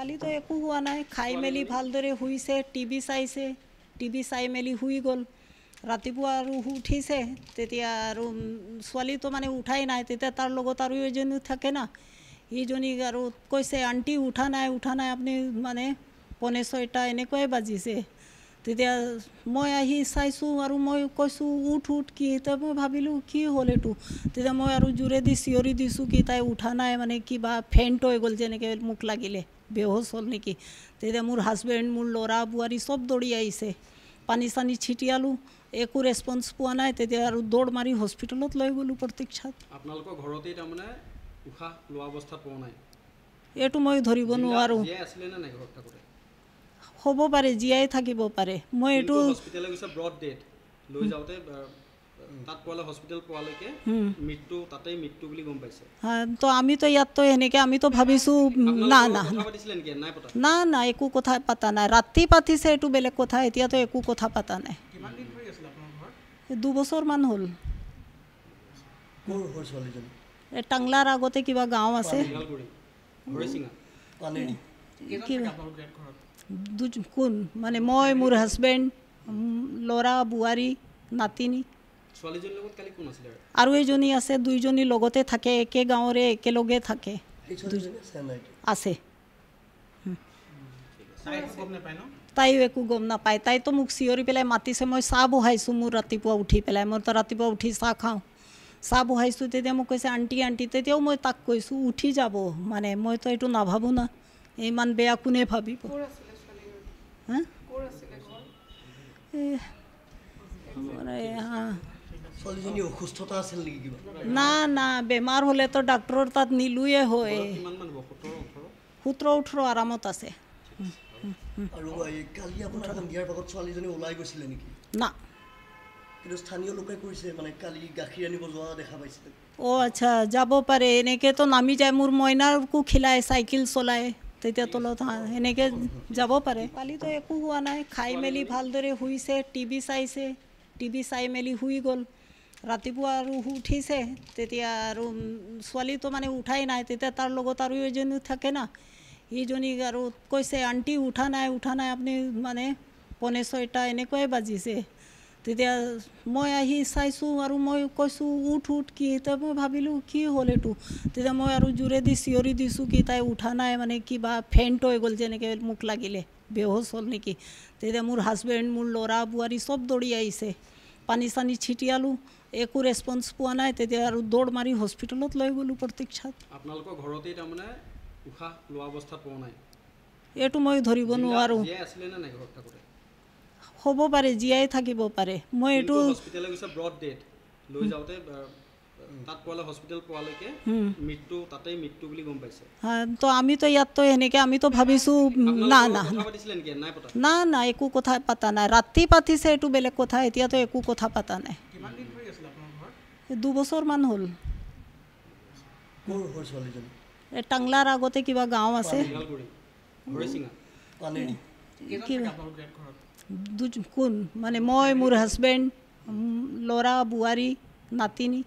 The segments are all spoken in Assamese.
কালিতো একো হোৱা নাই খাই মেলি ভালদৰে শুইছে টিভি চাইছে টিভি চাই মেলি শুই গ'ল। ৰাতিপুৱা আৰু উঠিছে তেতিয়া আৰু ছোৱালীটো মানে উঠাই নাই তেতিয়া তাৰ লগত আৰু এজনী থাকে না। ইজনীক আৰু কৈছে আণ্টি উঠা নাই উঠা নাই আপুনি মানে পনে ছয়টা এনেকুৱাই বাজিছে। তেতিয়া মই আহি চাইছোঁ আৰু মই কৈছোঁ উঠ উঠ কি এতিয়া মই ভাবিলোঁ কি হ'ল এইটো? তেতিয়া মই আৰু জোৰেদি চিঞৰি দিছোঁ কি তাই উঠা নাই মানে কিবা ফেণ্ট হৈ গ'ল যেনেকৈ মোক লাগিলে। বেহোচ হ'ল নেকি? তেতিয়া মোৰ হাজবেণ্ড মোৰ ল'ৰা বোৱাৰী চব দৌৰি আহিছে। পানী চানী ছিটিয়ালোঁ একো ৰেচপঞ্চ পোৱা নাই। তেতিয়া আৰু দৌৰ মাৰি হস্পিটেলত লৈ গ'লোঁ প্ৰতীক্ষাত। আপোনালোকৰ ঘৰতেই তাৰমানে উশাহ লোৱা অৱস্থাত পোৱা নাই? এইটো মই ধৰিব নোৱাৰোঁ। হ'ব পাৰে জীয়াই থাকিব পাৰে। মই এইটো হস্পিটেললৈ গৈছে ব্ৰড ডেট লৈ যাওঁতে আহ, তাত পোৱালে হস্পিটেল পোৱালৈকে মৃত্যু তাতেই মৃত্যু বুলি গম পাইছে? হা, তো আমিতো ইয়াততো এনেকৈ আমিতো ভাবিছোঁ না না। না না একো কথা পতা নাই। ৰাতি পাতিছে এইটো বেলেগ কথা এতিয়াতো একো কথা পতা নাই। দুবছৰমান হ'ল। টাংলাৰ আগতে কিবা গাঁও আছে। কোন? মানে মই মোৰ হাজবেণ্ড ল'ৰা বোৱাৰী নাতিনী। ছোৱালীজনীৰ লগত কালি কোন আছিলে? আৰু এজনী আছে দুইজনী লগতে থাকে একে গাঁৱৰে একেলগে থাকে। আছে তাইও একো গম নাপায়। তাইতো মোক চিঞৰি পেলাই মাতিছে মই চাহ বহাইছোঁ মোৰ ৰাতিপুৱা উঠি পেলাই। মইতো ৰাতিপুৱা উঠি চাহ খাওঁ। চাহ বহাইছোঁ তেতিয়া মোক কৈছে আণ্টি আণ্টি তেতিয়াও মই তাক কৈছোঁ উঠি যাব। মানে মইতো এইটো নাভাবোঁ না। ইমান বেয়া কোনে ভাবিব? হা? ছোৱালীজনী অসুস্থতা আছিল নেকি কিবা? না না বেমাৰ হ'লেতো ডাক্তৰৰ তাত নিলোৱে হয়। সোতৰ ওঠৰ? আৰামত আছে। আৰু এই কালি আপোনাৰ সন্ধিয়াৰ ভাগত ছোৱালীজনী ওলাই গৈছিলে নেকি? না। কিন্তু স্থানীয় লোকে কৈছে মানে কালি গাখীৰ আনিব যোৱা দেখা পাইছিলে অ' আচ্ছা যাব পাৰে। এনেকৈতো নামি যায়। মোৰ মইনাকো খিলায় চাইকেল চলায়। তেতিয়া তলত এনেকৈ যাব পাৰে। কালিতো একো হোৱা নাই। খাই মেলি ভালদৰে শুইছে টিভি চাইছে। টিভি চাই মেলি শুই গ'ল। ৰাতিপুৱা আৰু শু উঠিছে তেতিয়া আৰু ছোৱালীটো মানে উঠাই নাই তেতিয়া তাৰ লগত আৰু এজনী থাকে না। ইজনীক আৰু কৈছে আণ্টি উঠা নাই উঠা নাই আপুনি মানে পনে ছয়টা এনেকুৱাই বাজিছে। তেতিয়া মই আহি চাইছোঁ আৰু মই কৈছোঁ উঠ উঠ কি? এতিয়া মই ভাবিলোঁ কি হ'ল এইটো? তেতিয়া মই আৰু জোৰেদি চিঞৰি দিছোঁ কি তাই উঠা নাই মানে কিবা ফেণ্ট হৈ গ'ল যেনেকৈ মোক লাগিলে বেহোচ হ'ল নেকি? তেতিয়া মোৰ হাজবেণ্ড মোৰ ল'ৰা বোৱাৰী চব দৌৰি আহিছে। পানী চানী ছিটিয়ালোঁ। একো ৰেচপঞ্চ পোৱা নাই তেতিয়া আৰু দৌৰ মাৰি হস্পিটেলত লৈ গ'লোঁ প্ৰতীক্ষাত। আপোনালোকৰ ঘৰতেই তাৰমানে উশাহ লোৱা অৱস্থাত পোৱা নাই? এইটো মই ধৰিব নোৱাৰোঁ। হ'ব পাৰে জীয়াই থাকিব পাৰে। মই এইটো হস্পিটেললৈ গৈছে ব্ৰড ডেট লৈ যাওঁতে আহ, তাত পোৱালে হস্পিটেল পোৱালৈকে মৃত্যু তাতেই মৃত্যু বুলি গম পাইছে। হা, তো আমিতো ইয়াততো এনেকৈ আমিতো ভাবিছোঁ না না। না না একো কথা পতা নাই। ৰাতি পাতিছে এইটো বেলেগ কথা এতিয়াতো একো কথা পতা নাই। দুবছৰমান হ'ল। টাংলাৰ আগতে কিবা গাঁও আছে। কোন? মানে মই মোৰ হাজবেণ্ড ল'ৰা বোৱাৰী নাতিনী।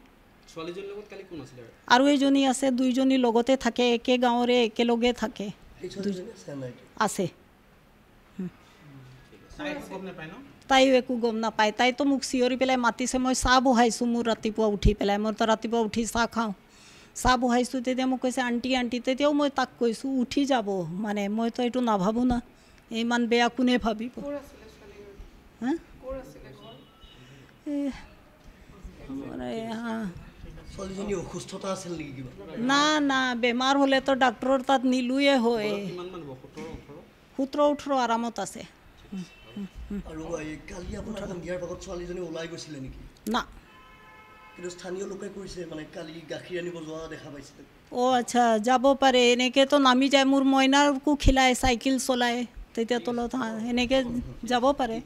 আৰু এজনী আছে দুইজনী লগতে থাকে একে গাঁৱৰে একেলগে থাকে। আছে তাইও একো গম নাপায়। তাইতো মোক চিঞৰি পেলাই মাতিছে মই চাহ বহাইছোঁ মোৰ ৰাতিপুৱা উঠি পেলাই। মইতো ৰাতিপুৱা উঠি চাহ খাওঁ। চাহ বহাইছোঁ তেতিয়া মোক কৈছে আণ্টি আণ্টি তেতিয়াও মই তাক কৈছোঁ উঠি যাব। মানে মইতো এইটো নাভাবোঁ না। ইমান বেয়া কোনে ভাবিব? না না বেমাৰ হ'লেতো ডাক্তৰৰ তাত নিলোৱে হয়। সোতৰ ওঠৰ আৰামত আছে। আৰু কালি আপোনাৰ সন্ধিয়াৰ ভাগত ছোৱালীজনী ওলাই গৈছিলে নেকি? না। কিন্তু স্থানীয় লোকে কৈছে মানে কালি গাখীৰ আনিব যোৱা দেখা পাইছিলে অ' আচ্ছা যাব পাৰে। এনেকৈতো নামি যায়। মোৰ মইনাকো খিলায় চাইকেল চলায়। তেতিয়া তলত এনেকৈ যাব পাৰে।